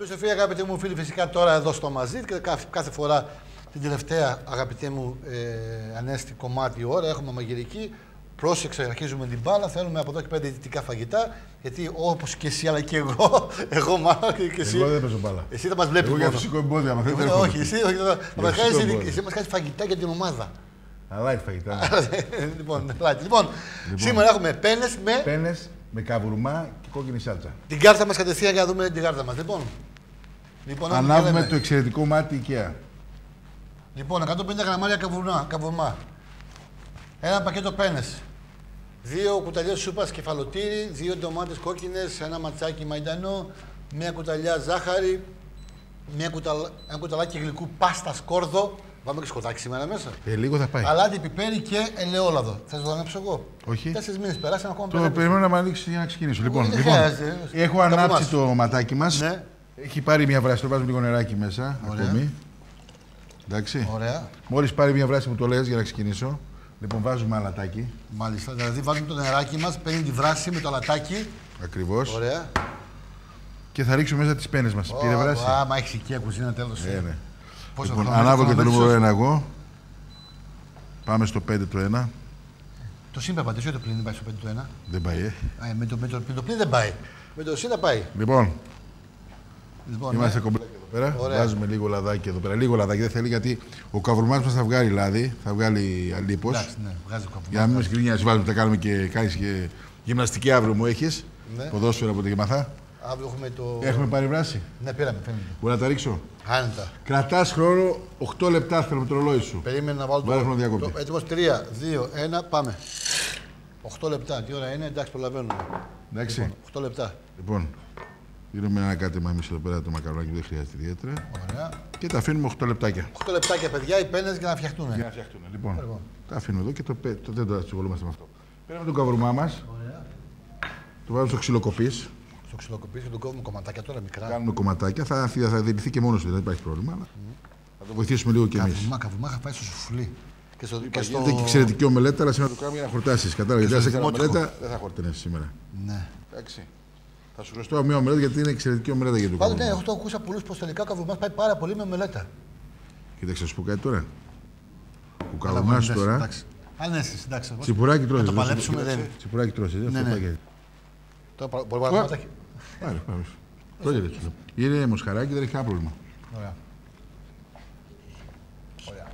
Επιστροφή, αγαπητοί μου φίλοι, φυσικά τώρα εδώ στο μαζί και κάθε, κάθε φορά την τελευταία, αγαπητέ μου, ε, ανέστη κομμάτι ώρα έχουμε μαγειρική. Πρόσεξε, αρχίζουμε την μπάλα. Θέλουμε από εδώ και πέρα δυτικά φαγητά. Γιατί όπως και εσύ, αλλά και εγώ, εγώ μάλλον και εσύ. Εγώ δεν παίζω μπάλα. Εσύ θα μας βλέπεις Εγώ για φυσικό εμπόδιο, άμα θέλετε. Εγώ, όχι, εσύ, όχι, θα- θα μας φυσικό κάνεις- εμπόδιο. εσύ μας κάνει φαγητά για την ομάδα. Αλλά είναι φαγητά. λοιπόν, like. λοιπόν, σήμερα έχουμε πένες με Πένες με καβουρμά και κόκκινη σάλτσα. την κάρτα μας κατευθείαν για να δούμε την κάρτα μας. Λοιπόν, λοιπόν, έχουμε και Ανάβουμε λέμε. το εξαιρετικό μάτι IKEA. Λοιπόν, 150 γραμμάρια καβουρμά, καβουρμά. Ένα πακέτο πένες. Δύο κουταλιές σούπας κεφαλοτήρι, δύο ντομάτες κόκκινες, ένα ματσάκι μαϊντανό, μία κουταλιά ζάχαρη, μία κουταλ... ένα κουταλάκι γλυκού πάστας σκόρδο. Βάλουμε και σκοτάκι σήμερα μέσα. Ε, λίγο θα πάει. Αλάτι, πιπέρι και ελαιόλαδο. Θα το ανάψω εγώ; Όχι. Τέσσερις μήνες περάσαν ακόμα Το πέρα. περιμένω να με ανοίξεις για να ξεκινήσω. Λοιπόν, δεν λοιπόν χρειάζεται. έχω Κάπου ανάψει μας. το ματάκι μας. Ναι, Έχει πάρει μια βράση, το βάζουμε λίγο νεράκι μέσα. Ωραία. Ακόμη. Εντάξει. ωραία. Μόλις πάρει μια βράση μου το λες για να ξεκινήσω. Λοιπόν, βάζουμε αλατάκι. Μάλιστα. Δηλαδή βάζουμε το νεράκι μας, παίρνει τη βράση με το αλατάκι. Ακριβώς. Ωραία. Και θα ρίξουμε μέσα τις πένες μας. Πήρε Ω, βράση. Άμα έχεις οικία κουζίνα, τέλος. Ε, ναι. Πόσο Λοιπόν, χρόνο ανάβω έχει και το χρόνο νούμερο μένεις, 1 εγώ. Πάμε στο 5 το 1. Το σύμπα πατήσει, όχι το πλήν δεν πάει στο 5 το 1. Δεν πάει, ε. Α, με, το, με, το, με το πλήν δεν πάει. Με το σύμπα πάει. Λοιπόν, Λοιπόν, είμαστε ναι. κομπλέ εδώ πέρα. Ωραία. Βάζουμε λίγο λαδάκι εδώ πέρα. Λίγο λαδάκι δεν θέλει γιατί ο καβουρμάς μας θα βγάλει λάδι, θα βγάλει αλίπος. Εντάξει, ναι, βγάζει κομμάτι. Για να μην μας γκρινιάζει, βάζουμε, τα κάνουμε και κάνεις και γυμναστική αύριο μου έχεις. Ναι. Ποδόσφαιρα από τη μαθά. Αύριο έχουμε το. Έχουμε πάρει βράση; Ναι, πήραμε, πήραμε. Μπορεί να τα ρίξω; Άνετα. Κρατάς χρόνο 8 λεπτά θέλω με το ρολόι σου. Περίμενε να βάλω Βάλε το. χρονοδιακόπτη. το έτοιμος 3, 2, 1, πάμε. 8 λεπτά. Τι ώρα είναι, εντάξει, προλαβαίνουμε. Εντάξει. 8 λεπτά. Λοιπόν, δίνουμε ένα κάτεμα εμείς εδώ πέρα το μακαρονάκι που δεν χρειάζεται ιδιαίτερα. Ωραία. Και τα αφήνουμε 8 λεπτάκια. 8 λεπτάκια, παιδιά, οι πένες για να φτιαχτούν. Για να φτιαχτούν. Λοιπόν, Λοιπόν. τα αφήνουμε εδώ και το, πέ- το, δεν το ασχολούμαστε με αυτό. Πέραμε τον καβουρμά μας, Ωραία. το βάζουμε στο ξυλοκοπής. Στο ξυλοκοπή και τον κόβουμε κομματάκια τώρα μικρά. Κάνουμε κομματάκια, θα, θα, θα δηληθεί και μόνος του, δεν υπάρχει πρόβλημα. Αλλά θα το βοηθήσουμε λίγο κι εμείς. Καβουμά, καβουμά, θα πάει στο σουφλί. Και στο, και στο... Γίνεται και εξαιρετική ομελέτα, αλλά σήμερα το κάνουμε για να χορτάσεις. Κατάλαβες. Γιατί αν σε στο έκανα δημότικο. ομελέτα, δεν θα χορτενες σήμερα. Ναι. Εντάξει. Θα σου χρωστώ μια ομελέτα γιατί είναι εξαιρετική ομελέτα για τον Πάντως, ναι, καβουρμά. έχω το ακούσει από πολλούς πως τελικά ο καβουμάς πάει πάρα πολύ με μελέτα. Κοίταξε, να σου πω κάτι τώρα. Ο Καλά, καβουρμάς ναι, τώρα, εντάξει. Αν ναι, εσείς, εντάξει. εγώ- τσιπουράκι Να τρώσε. το δεν σου- παλέψουμε, κοίταξε, δεν. Τσιπουράκι τρώσε. Ναι, αυτό ναι. πάει και- Τώρα πα- μπορούμε να Ω. πάμε τα- Πάρε, πάρε. Τρώγεται, έτσι. Είναι μοσχαράκι, δεν έχει κανένα πρόβλημα. Ωραία. Ωραία.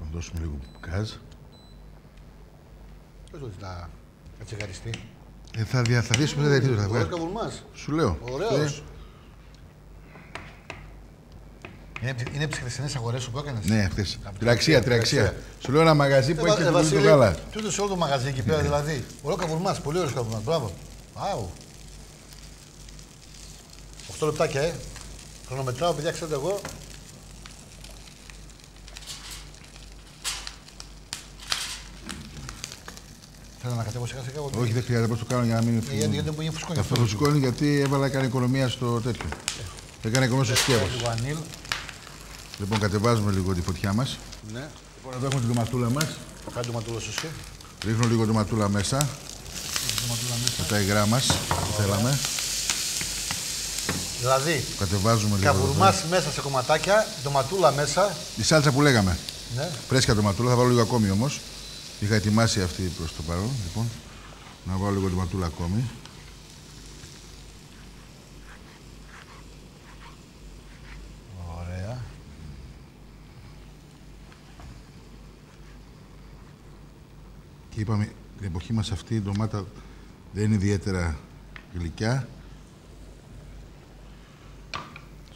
Να δώσουμε λίγο γκάζ. Πες ότι να να τσιγαριστεί. Ε, θα διαθαρίσουμε, δεν θα Ωραίος βγάλει. καβουρμάς. Σου λέω. Ωραίος. Είναι, είναι από τις χθεσινές αγορές σου που έκανες. Ναι, αυτέ. Από Τραξία, τραξία. τραξία. Σου λέω ένα μαγαζί που Ε, έχει ε, το Βασίλη, το γάλα. Τούτος σε όλο το μαγαζί εκεί πέρα δηλαδή. Ωραίο καβουρμάς, πολύ ωραίος καβουρμάς. Μπράβο. Άου. 8 λεπτάκια, ε. Χρονομετράω, παιδιά, ξέρετε εγώ. Θέλω να κατέβω σιγά σιγά. Όχι, δεν χρειάζεται. Πώς το κάνω για να μην Ε, Γιατί γιατί μου γίνει φουσκώνει Αυτό το σηκώνει γιατί έβαλα έκανε οικονομία στο τέτοιο. Έκανε οικονομία στο σκεύος. Λίγο ανήλ. Λοιπόν, κατεβάζουμε λίγο τη φωτιά μας. Ναι. Λοιπόν, εδώ έχουμε την ντοματούλα μας. Κάνει το ματούλο σου εσύ. Ρίχνω λίγο ντοματούλα μέσα. Το ματούλα μέσα. Με τα υγρά μας που θέλαμε. Δηλαδή, Κατεβάζουμε λίγο. εδώ καβουρμάς μέσα σε κομματάκια, ντοματούλα μέσα. πέρα. Η σάλτσα που λέγαμε. Ναι. Πρέσκα ντοματούλα, θα βάλω λίγο ακόμη όμως. Είχα ετοιμάσει αυτή προς το παρόν. Λοιπόν, να βάλω λίγο ντοματούλα ακόμη. Ωραία. Και είπαμε την εποχή μας αυτή η ντομάτα δεν είναι ιδιαίτερα γλυκιά.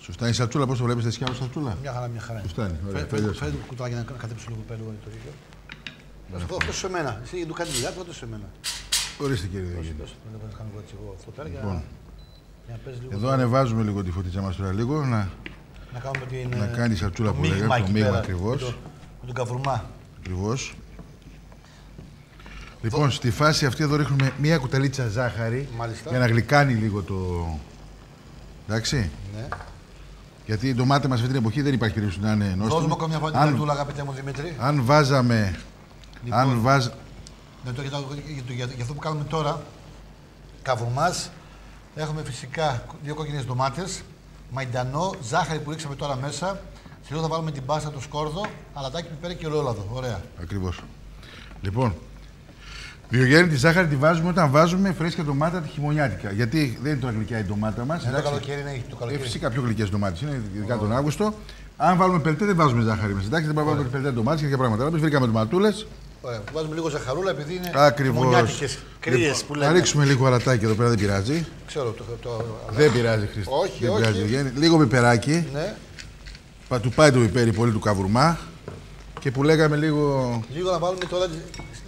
Σου φτάνει η σαλτσούλα, πώς το βλέπεις, δεσιά μου σαλτσούλα. Μια χαρά, μια χαρά. Σου φτάνει, ωραία, Φέρε- τέλειωσε. Φέρε το κουτάκι να κατέψω λίγο πέρα το ίδιο. Αυτό αυτό σε μένα. Εσύ του κάνει δουλειά, αυτό σε μένα. Ορίστε κύριε Διογέννη. Δώσε, Δεν θα κάνω εγώ έτσι εγώ αυτό πέρα για Λοιπόν. να- για να παίζει λίγο. Εδώ ανεβάζουμε λίγο τη φωτίτσα μας τώρα λίγο, να, Να κάνουμε την. να ε, κάνει η σαλτσούλα το που λέγαμε, μείγμα το εκεί μείγμα πέρα, ακριβώς. Με, το- με τον καβουρμά. ακριβώς. Λοιπόν, στη φάση αυτή εδώ ρίχνουμε μία κουταλίτσα ζάχαρη Μάλιστα. για να γλυκάνει λίγο το... Εντάξει. Ναι. Γιατί η ντομάτα μας αυτή την εποχή δεν υπάρχει περίπτωση να είναι νόστιμη. Δώσ' μου καμιά φορά την Αν- καρτούλα, αγαπητέ μου Δημήτρη. Αν βάζαμε. Λοιπόν. Αν βάζ... για, το, για, το, για, το, για, για αυτό που κάνουμε τώρα, καβουρμάς, έχουμε φυσικά δύο κόκκινες ντομάτες, μαϊντανό, ζάχαρη που ρίξαμε τώρα μέσα, σε θα βάλουμε την πάστα, το σκόρδο, αλατάκι, πιπέρι και ολόλαδο. Ωραία. Ακριβώς. Λοιπόν, Διογέννη τη ζάχαρη τη βάζουμε όταν βάζουμε φρέσκα ντομάτα τη χειμωνιάτικα. Γιατί δεν είναι τώρα γλυκιά η ντομάτα μας. Ε, το καλοκαίρι είναι το Ε, καλοκαίρι. φυσικά πιο γλυκές ντομάτες είναι, ειδικά τον Αύγουστο. Αν βάλουμε πελτέ, δεν βάζουμε ζάχαρη μέσα. Εντάξει, δεν μπορούμε να βάλουμε πελτέ ντομάτες και τέτοια πράγματα. Αλλά βρήκαμε ντοματούλες. Ωραία. Βάζουμε λίγο ζαχαρούλα επειδή είναι Ακριβώς. χειμωνιάτικες κρύες που Να λέμε. ρίξουμε λίγο αλατάκι εδώ πέρα, δεν πειράζει. Ξέρω το. το, Δεν πειράζει, Χρήστο. Όχι, δεν όχι. πειράζει, Διογέννη. Λίγο πιπεράκι. ναι. Πα, του πάει το πιπέρι πολύ του καβουρμά. Και που λέγαμε λίγο, Λίγο να βάλουμε τώρα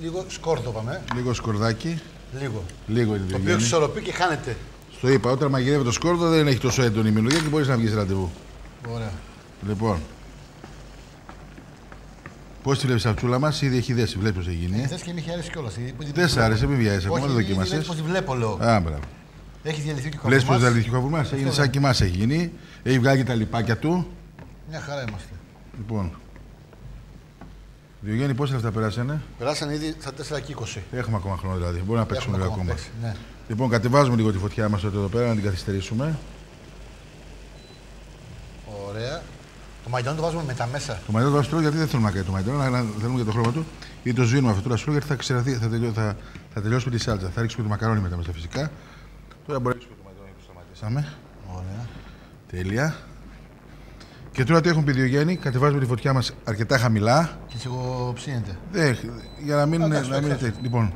λίγο σκόρδο πάμε. λίγο σκορδάκι. Λίγο. Λίγο είναι Το οποίο Διογέννη. εξισορροπεί και χάνεται. Στο είπα, όταν μαγειρεύει το σκόρδο δεν έχει τόσο έντονη μυρωδιά και μπορείς να βγεις ραντεβού. Ωραία. Λοιπόν. Πώς τη βλέπεις αψούλα μας, ήδη έχει δέσει, βλέπεις πώς έχει γίνει. Θες και με είχε αρέσει κιόλας. Δεν σ' άρεσε, μην βιάζει ακόμα, δεν δοκίμασε. Πώς τη βλέπω, λέω. Α, μπράβο. Έχει διαλυθεί και ο Λες πω καβουρμάς. δεν αλήθεια ο καβουρμά, έγινε σαν κοιμάς έχει γίνει. Έχει βγάλει και τα λιπάκια του. Μια χαρά είμαστε. Λοιπόν. Διογέννη, πόσα λεφτά περάσανε; Περάσαν ήδη στα 4 και 20. Έχουμε ακόμα χρόνο δηλαδή. Μπορούμε να παίξουμε Έχουμε λίγο ακόμα. παίξει, Ναι. Λοιπόν, κατεβάζουμε λίγο τη φωτιά μας εδώ πέρα να την καθυστερήσουμε. Ωραία. Το μαϊντανό το βάζουμε μετά μέσα. Το μαϊντανό το βάζουμε τώρα γιατί δεν θέλουμε να κάνει το μαϊντανό, αλλά θέλουμε για το χρώμα του. Ή το σβήνουμε αυτό τώρα σου γιατί θα, ξεραθεί, θα, τελειώ, θα, θα τελειώσουμε τη σάλτσα. Θα ρίξουμε το μακαρόνι μετά μέσα φυσικά. Τώρα μπορείς να ρίξουμε το μαϊντανό που σταματήσαμε. Ωραία. Τέλεια. Και τώρα τι έχουμε πει Διογέννη, κατεβάζουμε τη φωτιά μας αρκετά χαμηλά. Και λίγο ψήνεται. Δεν, για να μην, Εντάξει, να μην εντάξει. είναι- Λοιπόν,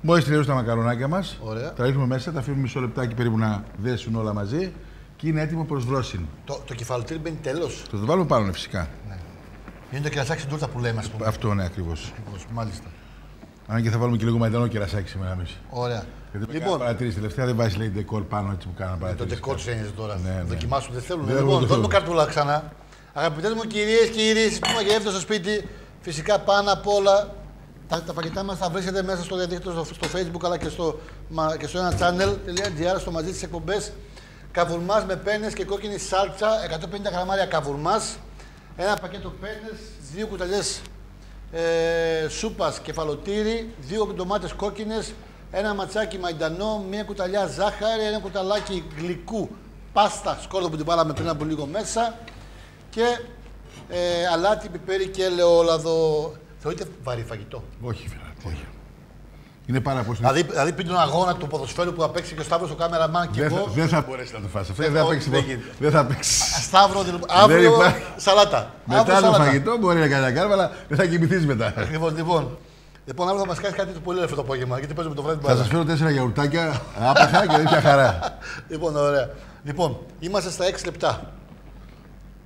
μόλις τελειώσουν τα μακαρονάκια μας, Ωραία. τα ρίχνουμε μέσα, τα αφήνουμε μισό λεπτάκι περίπου να δέσουν όλα μαζί και είναι έτοιμο προς βρόσιν. Το, το κεφαλοτήρι μπαίνει τέλος. Το το βάλουμε πάνω φυσικά. Είναι το κερασάκι στην τούρτα που λέμε, ας πούμε. Αυτό ναι, ακριβώς. Ακριβώς, Μάλιστα. Αν και θα βάλουμε και λίγο μαϊντανό κερασάκι σήμερα εμείς. Ωραία. Γιατί Λοιπόν, παρατηρήσεις τελευταία δεν βάζεις λέει ντεκόρ πάνω έτσι που κάναμε το παρατηρήσεις. ντεκόρ τους ένιωσε τώρα. Ναι, ναι. Δοκιμάσουν, δεν θέλουν. Δεν λοιπόν, μπορούν, δώσουμε δεν καρτούλα ξανά. Αγαπητές μου κυρίες και κύριοι, εσείς που μαγειρεύετε στο σπίτι, φυσικά πάνω απ' όλα τα, τα φαγητά μας θα βρίσκεται μέσα στο διαδίκτυο, στο, στο facebook αλλά και στο, μα- και στο ένα channel.gr στο μαζί της εκπομπές. Καβουρμάς με πένες και κόκκινη σάλτσα, 150 γραμμάρια καβουρμάς, ένα πακέτο πένες, δύο κουταλιές ε, σούπας κεφαλοτήρι, δύο ντομάτες κόκκινες, ένα ματσάκι μαϊντανό, μία κουταλιά ζάχαρη, ένα κουταλάκι γλυκού πάστα σκόρδο που την βάλαμε πριν από λίγο μέσα και ε, αλάτι, πιπέρι και ελαιόλαδο. Θεωρείται βαρύ φαγητό. Όχι, φίλε. Όχι. Είναι πάρα πολύ. Δηλαδή, δηλαδή πριν τον αγώνα του ποδοσφαίρου που θα παίξει και ο Σταύρος ο κάμεραμαν και Δεν θα, εγώ. δεν θα μπορέσει να το φάσει. Αυτό Δεν δεν θα θα- παίξει. δεν πο- γίνεται. Δεν θα παίξει. Σταύρο, δηλαδή, αύριο υπάρχει. σαλάτα. Μετά Αύριο το σαλάτα. φαγητό μπορεί να κάνει κάρβα, αλλά δεν θα κοιμηθείς μετά. Λοιπόν, λοιπόν. Λοιπόν, αύριο θα μας κάνει κάτι πολύ ωραίο το απόγευμα. Γιατί παίζουμε το βράδυ Θα σας μπάλα. φέρω τέσσερα γιαουρτάκια άπαχα και τέτοια χαρά. Λοιπόν, ωραία. Λοιπόν, είμαστε στα 6 λεπτά.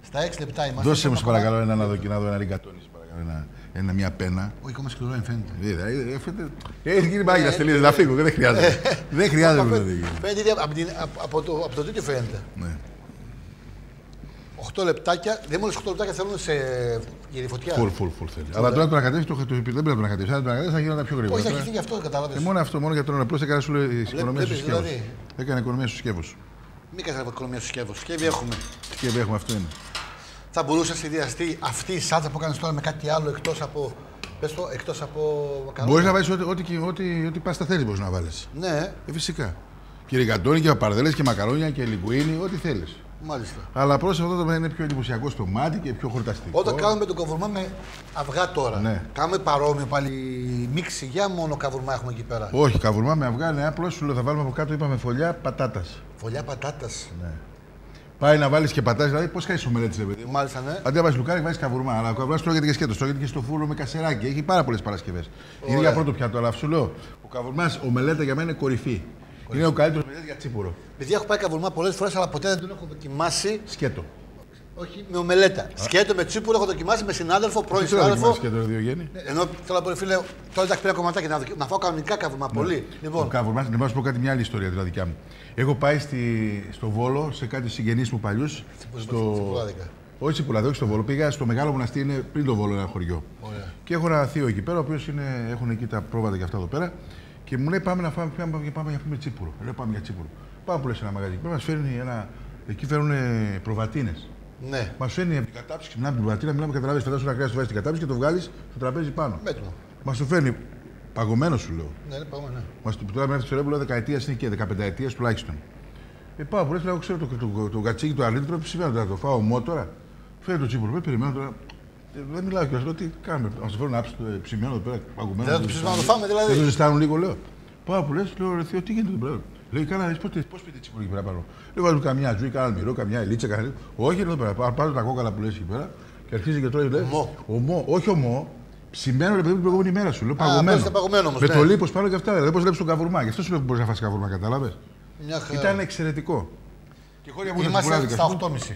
Στα 6 λεπτά είμαστε. Δώσε μου, σε Έχουμε παρακαλώ, ένα να δω και να δω ένα ριγκατόνι. σε παρακαλώ, Ένα, ένα, μια πένα. ακόμα- Όχι, ακόμα σκληρό, φαίνεται. Είδα, είδα, ε, φαίνεται- Έχει γίνει μάγειρα τελείω. Να φύγω, δεν χρειάζεται. Δεν χρειάζεται Μα, να φαίνεται- γίνει. Φαίνεται ήδη από, την- από- από το, από το τέτοιο φαίνεται. Ναι. 8 λεπτάκια, δεν μόλι 8 λεπτάκια θέλουν σε γύρι φωτιά. Φουλ, φουλ, φουλ θέλει. Αλλά τώρα το να κατέβει, το, το, δεν πρέπει να το ανακατεύει. Αν το ανακατεύει, θα γίνονται πιο γρήγορα. Όχι, θα Τώρα- χυθεί γι' αυτό, κατάλαβες. Ε, μόνο αυτό, μόνο για τον απλώ έκανε σου λέει η οικονομία στου βλέπεις, σκεύου. δηλαδή. Έκανε οικονομία στου σκεύου. Μην κάνεις οικονομία στο σκεύος. Σκεύη έχουμε. Σκεύη έχουμε, αυτό είναι. Θα μπορούσε να συνδυαστεί αυτή η σάλτσα που κάνει τώρα με κάτι άλλο εκτός από. Πες το, εκτός από. μακαρόνια. Μπορείς να βάλεις ό,τι, ό,τι, ό,τι, ό,τι πάστα θέλεις, μπορείς να βάλεις. Ναι, Ε, φυσικά. Και ριγκαντόνι και παρδέλε και μακαρόνια και λιγκουίνι, ό,τι θέλεις. μάλιστα. Αλλά πρόσεχε αυτό το είναι πιο εντυπωσιακό στο μάτι και πιο χορταστικό. Όταν κάνουμε τον καβουρμά με αυγά τώρα. Ναι. Κάνουμε παρόμοιο πάλι μίξη για μόνο καβουρμά έχουμε εκεί πέρα; Όχι, καβουρμά με αυγά, ναι, απλώς σου λέω θα βάλουμε από κάτω, είπαμε φωλιά πατάτας. Φωλιά πατάτας. Ναι. Πάει να βάλεις και πατάτα, δηλαδή πώς κάνεις ομελέτη, ρε παιδί μου; Μάλιστα, ναι. Αντί να βάζεις λουκάρι, βάζεις καβουρμά. Αλλά ο καβουρμά τρώγεται και σκέτος, τρώγεται και στο φούρνο με κασεράκι. Έχει πάρα πολλές Παρασκευές. Είναι για πρώτο πιάτο, αλλά σου λέω, ο καβουρμάς, ο μελέτα για μένα είναι κορυφή. Είναι ο καλύτερος μελέτη για τσίπουρο. Παιδιά, έχω πάει καβουρμά πολλές φορές, αλλά ποτέ δεν τον έχω δοκιμάσει. Σκέτο. Όχι, με ομελέτα. Σκέτο με τσίπουρο έχω δοκιμάσει με συνάδελφο, πρώην Τι θέλω να συνάδελφο. δοκιμάσεις σκέτο, ρε Διογέννη; Ενώ θέλω να πω, ρε φίλε, τώρα εντάξει πήρα κομματάκια να, δοκι- να φάω κανονικά καβουρμά. Πολύ. Ο Λοιπόν, καβουρμά, να σου πω κάτι, μια άλλη ιστορία τη δικιά μου. Έχω πάει στη, στο Βόλο σε κάτι συγγενείς μου παλιούς. Τσιπουλάδικα. Όχι Τσιπουλάδη, όχι στο Βόλο. Πήγα στο μεγάλο μοναστήρι, είναι πριν το Βόλο ένα χωριό. Ωραία. Και έχω ένα θείο εκεί πέρα, ο οποίος έχουν εκεί τα πρόβατα και αυτά εδώ πέρα. Και μου λέει: Πάμε να φάμε, πάμε, πάμε για πούμε τσίπουρο. Λέω: Πάμε για τσίπουρο. Πάμε που λες ένα μαγαζί. Πρέπει να μας φέρνει ένα. Εκεί φέρουν προβατίνες. Ναι, Μα φέρνει από την κατάψυξη, μιλάμε την προβατίνα, μιλάμε καταλάβει, φαντάζομαι να κρέα, το βάζει στην κατάψυξη και το βγάλεις στο τραπέζι πάνω. μέτρο. Μα το φέρνει Παγωμένος σου λέω. Ναι, ναι, πάμε, ναι. Μα το τώρα με το ρεύμα δεκαετίας είναι και 15 ετία τουλάχιστον. Ε, πάω που λέω, ξέρω το, το, το, το κατσίκι του αλήτρου, ψηφίζω να το φάω μό τώρα. Φέρε το τσίπουρο, περιμένω τώρα. Ε, δεν μιλάω κιόλα, λέω τι κάνουμε. Να σε φέρω να ψημένο το ψημένο εδώ πέρα, παγωμένο. Δεν θα το ψήσουμε να το φάμε, δηλαδή. Δεν το ζεστάνουν λίγο, λέω. Πάω που λες, λέω ρε Θεό, τι γίνεται εδώ πέρα. Λέει, καλά, πώς πείτε τσίπουρο εκεί πέρα πάνω. Λέω, βάζουμε καμιά τζουί, κανένα μυρό, καμιά ελίτσα, κανένα. Όχι εδώ πέρα, πάρω τα κόκαλα που λες εκεί πέρα και αρχίζει και τρώει. Ομό. Ομό, όχι ομό, Ψημένο ρε παιδί την προηγούμενη μέρα σου. Λέω Α, παγωμένο. πες, παγωμένο όμως, Με ναι. το λίπος πάνω και αυτά. Δεν πώ βλέπει τον καβουρμά. Γι' αυτό σου λέω που μπορείς να φας καβουρμά, κατάλαβες. Μια χαρά. Ήταν εξαιρετικό. Και χώρια μου Είμαστε στα 8.30.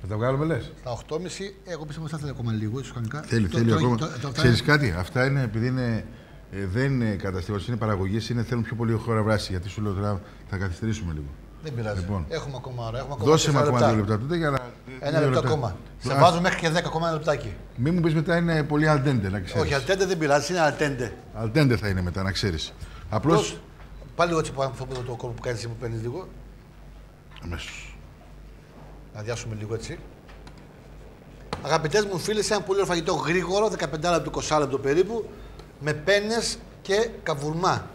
Θα τα βγάλουμε λες. Στα 8.30, εγώ πιστεύω ότι θα ήθελε ακόμα λίγο, ίσω κανονικά. Θέλει, Το- θέλει το- ακόμα. το- το- το- Ξέρεις κάτι, αυτά είναι επειδή είναι, ε, δεν είναι κατασκευέ, είναι παραγωγής, είναι θέλουν πιο πολύ χώρα βράση. Γιατί σου λέω τώρα θα καθυστερήσουμε λίγο. Δεν πειράζει. Λοιπόν. Έχουμε ακόμα ώρα. Έχουμε ακόμα Δώσε με τέσσερα ακόμα δύο λεπτά τότε για να. Ένα δύο λεπτό λεπτά. ακόμα. Σε Α, βάζω μέχρι και 10 ακόμα ένα λεπτάκι. Μην μου πεις μετά είναι πολύ αλτέντε, να ξέρεις. Όχι, αλτέντε δεν πειράζει, είναι αλτέντε. Αλτέντε θα είναι μετά, να ξέρεις. Απλώ. Πώς- Πάλι λίγο έτσι που αυτό το κόλπο που κάνεις που παίρνεις λίγο. Αμέσως. Να διάσουμε λίγο έτσι. Αγαπητές μου φίλε, ένα πολύ ωραίο φαγητό γρήγορο, 15 λεπτό, 20 λεπτό περίπου, με πένες και καβουρμά.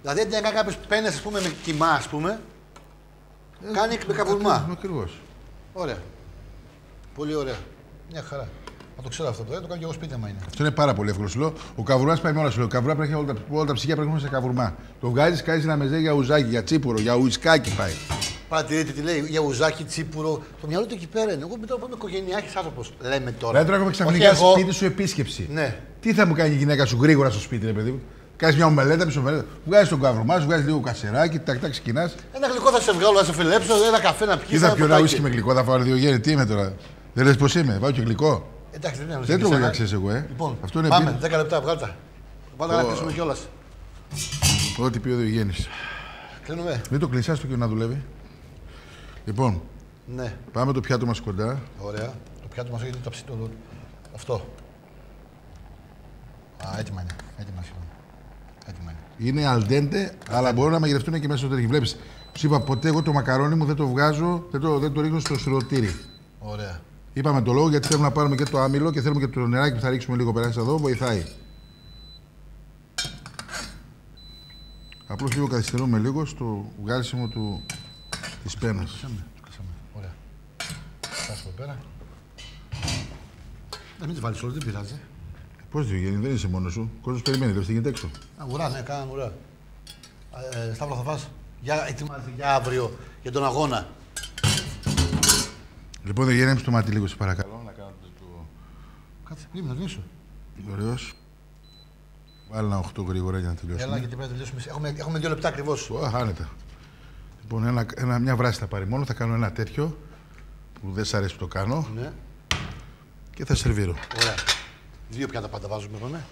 Δηλαδή, αντί να κάνει κάποιε πένες, ας πούμε, με κοιμά, ας πούμε, κάνει με καβουρμά. Ακριβώς. Ωραία. Πολύ ωραία. Μια χαρά. Να το ξέρω αυτό το, ε, το κάνω και εγώ σπίτι άμα είναι. Αυτό είναι πάρα πολύ εύκολο. Σου λέω, ο καβουρμάς πάει με όλα. Σου λέω, ο καβουρμά πρέπει να έχει όλα τα, όλα τα ψυγεία πρέπει να έχουν σε καβουρμά. Το βγάζεις, κάνεις ένα μεζέ για ουζάκι, για τσίπουρο, για ουισκάκι πάει. Παρατηρείτε τι λέει για ουζάκι, τσίπουρο. Το μυαλό του εκεί πέρα είναι. Εγώ μετά από είμαι οικογενειάρχη άνθρωπος. Λέμε τώρα. Δηλαδή τώρα έχουμε Όχι ξαφνικά εγώ. σπίτι σου επίσκεψη. Ναι. Τι θα μου κάνει η γυναίκα σου γρήγορα στο σπίτι, ρε παιδί μου; Κάνεις μια ομελέτα, μισό ομελέτα. Βγάζει τον καβουρμά, σου βγάζεις λίγο κασεράκι, τακτά τάκ ξεκινάς. Ένα γλυκό θα σε βγάλω, να σε φιλέψω, ένα καφέ να πιεις. Τι θα πιω ένα ουίσκι με γλυκό, θα φάω δύο γέρι, τι είμαι τώρα; Δεν λες πώς είμαι, πάω και γλυκό. Εντάξει, δεν είναι Δεν τρώω για ξέρεις εγώ, ε. Λοιπόν, Αυτό είναι πάμε, πίνη. 10 λεπτά, βγάλτε. Βάλτε να Ω. κλείσουμε κιόλας. Ό,τι πει ο Διογέννης. Κλείνουμε. Μην το κλεισάς το και να δουλεύει. Λοιπόν, Ναι, πάμε το πιάτο μας κοντά. ωραία. Το πιάτο μας έχει το ψητό. το- Αυτό. Α, έτοιμα είναι. Έτοιμα είναι. Έτοιμα είναι. Είναι αλντέντε, αλλά μπορούν να μαγειρευτούν και μέσα στο τέτοιο. Βλέπεις. Σου είπα ποτέ εγώ το μακαρόνι μου δεν το βγάζω, δεν το, δεν το ρίχνω στο σιρωτήρι. Ωραία. Είπαμε το λόγο γιατί θέλουμε να πάρουμε και το άμυλο και θέλουμε και το νεράκι που θα ρίξουμε λίγο περάσει εδώ, βοηθάει. Απλώς λίγο καθυστερούμε λίγο στο βγάλισιμο του, της πένας. Κλείσαμε. Το κλείσαμε. Ωραία. Κάτσε εδώ πέρα. Να μην τη βάλεις όλο, δεν πειράζει. Πώς Διογέννη, δεν είσαι μόνος σου. Ο κόσμος περιμένει, δεν γίνεται έξω. Αγουρά, ναι, κάνα αγουρά. Ε, Σταύρο, θα φας. Για, ετοιμάσαι για αύριο, για τον αγώνα. Λοιπόν, Διογέννη, έμψε το μάτι λίγο, σε παρακαλώ. Να κάνω το... Κάτσε, πριν να τελειώσω. Ωραίος. Βάλε ένα 8 γρήγορα για να τελειώσουμε. Έλα, γιατί πρέπει να τελειώσουμε. Έχουμε, έχουμε δύο λεπτά ακριβώς. Ω, άνετα. Λοιπόν, ένα, ένα, μια βράση θα πάρει μόνο. Θα κάνω ένα τέτοιο που δεν σ' αρέσει που το κάνω Ναι, και θα σερβίρω. ωραία. Δύο πιάτα πάντα βάζουμε, είπαμε.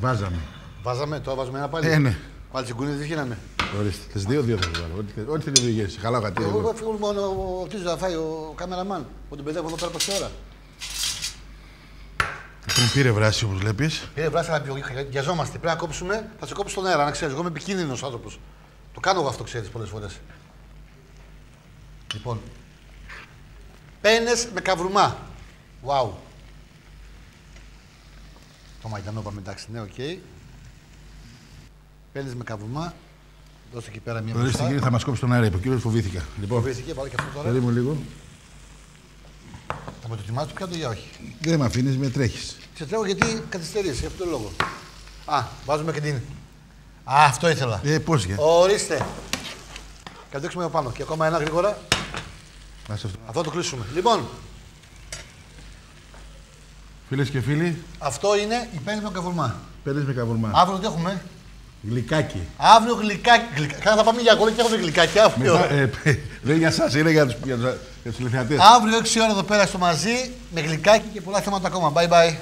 Βάζαμε. Βάζαμε, τώρα βάζουμε ένα πάλι. Ε, ναι. Πάλι τσιγκούνι δεν γίναμε. Ορίστε. Θες δύο, δύο θα σου βάλω. Ό,τι, θε- ό,τι θέλει ο Διογέννης. Χαλάω γατί. Εγώ εγώ. φύγω μόνο ο Τίζο να φάει ο κάμεραμαν. Που τον παιδεύω εδώ πέρα πόση ώρα. Λοιπόν, πήρε βράση όπως βλέπεις. Πήρε βράση να πει, βιαζόμαστε. Πρέπει να κόψουμε, θα σε κόψω στον αέρα, να ξέρεις. Εγώ είμαι επικίνδυνος άνθρωπος. Το κάνω εγώ αυτό, ξέρεις πολλές φορές. Λοιπόν. Πένες με καβουρμά. Wow. Το μαϊντανό είπαμε εντάξει, ναι, οκ. Πένε με καβουρμά. Δώστε εκεί πέρα μία Ορίστε κύριε, θα μας κόψει τον αέρα, είπε. Ο κύριος φοβήθηκα. Λοιπόν, Φοβήθηκε, βάλε και αυτό τώρα. περίμενε λίγο. Θα με το ετοιμάσει το πιάτο ή όχι; Δεν με αφήνεις, με τρέχεις. Σε τρέχω γιατί καθυστερείς, για αυτόν τον λόγο. Α, βάζουμε και την. Α, αυτό ήθελα. Ε, πώς για; Ορίστε. Κατέξουμε από πάνω. Και ακόμα ένα γρήγορα. Άσε αυτό. Αυτό το κλείσουμε. Λοιπόν, Φίλες και φίλοι, αυτό είναι η πέντε με καβουρμά. παίρνεις με καβουρμά. Αύριο τι έχουμε; Γλυκάκι. Αύριο γλυκάκι. Γλυκα... Κάνα θα πάμε για αγώνα και έχουμε γλυκάκι αύριο. Μετά, ε, δεν είναι για σας, είναι για τους, για τους, για τους τηλεθεατές. Αύριο 6 ώρα εδώ πέρα στο μαζί με γλυκάκι και πολλά θέματα ακόμα. Bye bye.